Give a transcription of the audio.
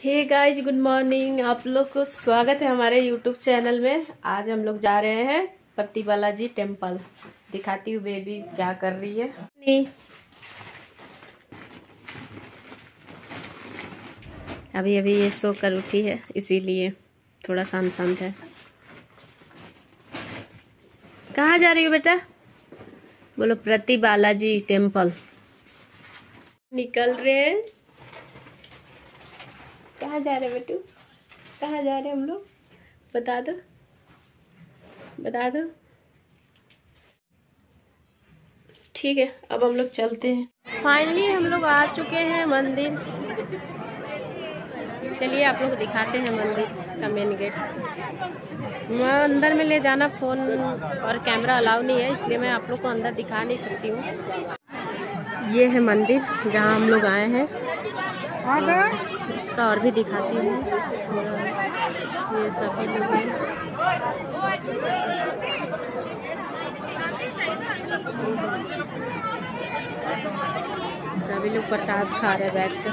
Hey guys good morning आप लोग को स्वागत है हमारे यूट्यूब चैनल में। आज हम लोग जा रहे हैं पति बालाजी टेंपल दिखाती हूँ बेबी क्या कर रही है। नहीं। अभी अभी ये सो कर उठी है, इसीलिए थोड़ा शांत शांत है। कहाँ जा रही हो बेटा? बोलो प्रति बालाजी टेंपल निकल रहे हैं। कहाँ जा रहे बेटू? कहाँ जा रहे हम लोग? बता दो। बता दो। ठीक है, अब हम लोग चलते हैं। फाइनली हम लोग आ चुके हैं मंदिर। चलिए आप लोग दिखाते हैं मंदिर का मेन गेट मैं अंदर में ले जाना फ़ोन और कैमरा अलाउ नहीं है, इसलिए मैं आप लोग को अंदर दिखा नहीं सकती हूँ। ये है मंदिर जहाँ हम लोग आए हैं। इसका और भी दिखाती हूँ। ये सभी लोग हैं। सभी लोग प्रसाद खा रहे बैठ कर